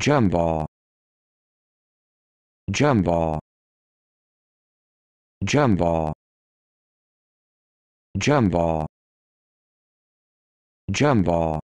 jumbo. Jumbo. Jumbo. Jumbo. Jumbo.